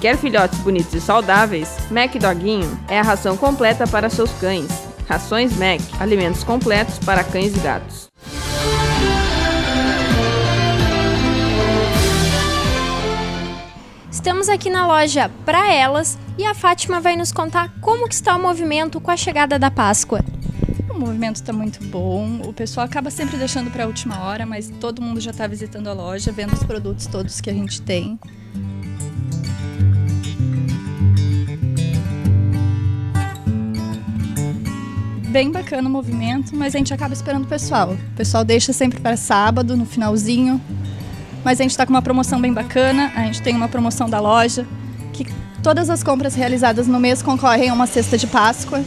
Quer filhotes bonitos e saudáveis? Mac Doguinho é a ração completa para seus cães. Rações Mac, alimentos completos para cães e gatos. Estamos aqui na loja para elas e a Fátima vai nos contar como que está o movimento com a chegada da Páscoa. O movimento está muito bom. O pessoal acaba sempre deixando para a última hora, mas todo mundo já está visitando a loja, vendo os produtos todos que a gente tem. Bem bacana o movimento, mas a gente acaba esperando o pessoal. O pessoal deixa sempre para sábado, no finalzinho. Mas a gente está com uma promoção bem bacana. A gente tem uma promoção da loja que todas as compras realizadas no mês concorrem a uma cesta de Páscoa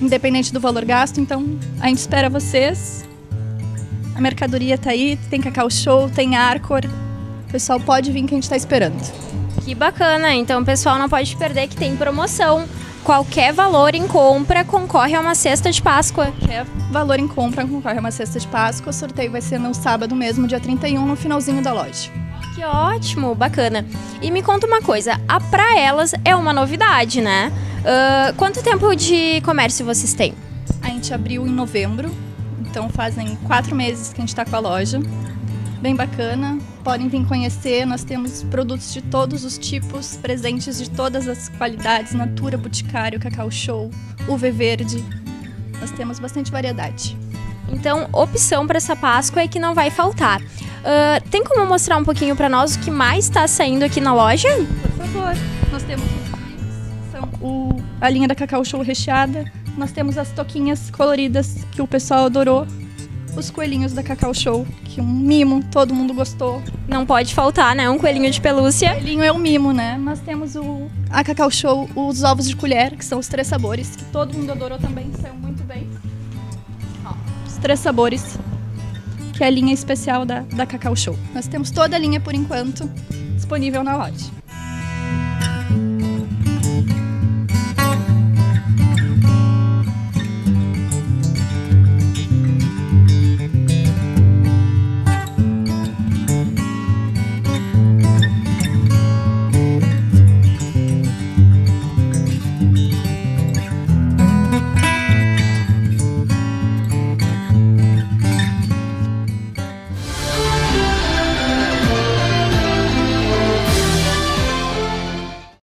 independente do valor gasto. Então, a gente espera vocês. A mercadoria tá aí, tem Cacau Show, tem Arcor. O pessoal pode vir que a gente está esperando. Que bacana! Então, o pessoal não pode perder que tem promoção. Qualquer valor em compra concorre a uma cesta de Páscoa. Qualquer valor em compra concorre a uma cesta de Páscoa. O sorteio vai ser no sábado mesmo, dia 31, no finalzinho da loja. Que ótimo, bacana. E me conta uma coisa, a Pra Elas é uma novidade, né? Uh, quanto tempo de comércio vocês têm? A gente abriu em novembro, então fazem quatro meses que a gente está com a loja. Bem bacana, podem vir conhecer. Nós temos produtos de todos os tipos, presentes de todas as qualidades: Natura, Boticário, Cacau Show, UV Verde. Nós temos bastante variedade. Então, opção para essa Páscoa é que não vai faltar. Uh, tem como mostrar um pouquinho para nós o que mais está saindo aqui na loja? Por favor. Nós temos são o, a linha da Cacau Show recheada. Nós temos as toquinhas coloridas que o pessoal adorou. Os coelhinhos da Cacau Show, que um mimo, todo mundo gostou. Não pode faltar, né? Um coelhinho de pelúcia. O coelhinho é um mimo, né? Nós temos o, a Cacau Show, os ovos de colher, que são os três sabores, que todo mundo adorou também, saiu muito bem. Ó, os três sabores que é a linha especial da, da Cacau Show. Nós temos toda a linha, por enquanto, disponível na loja.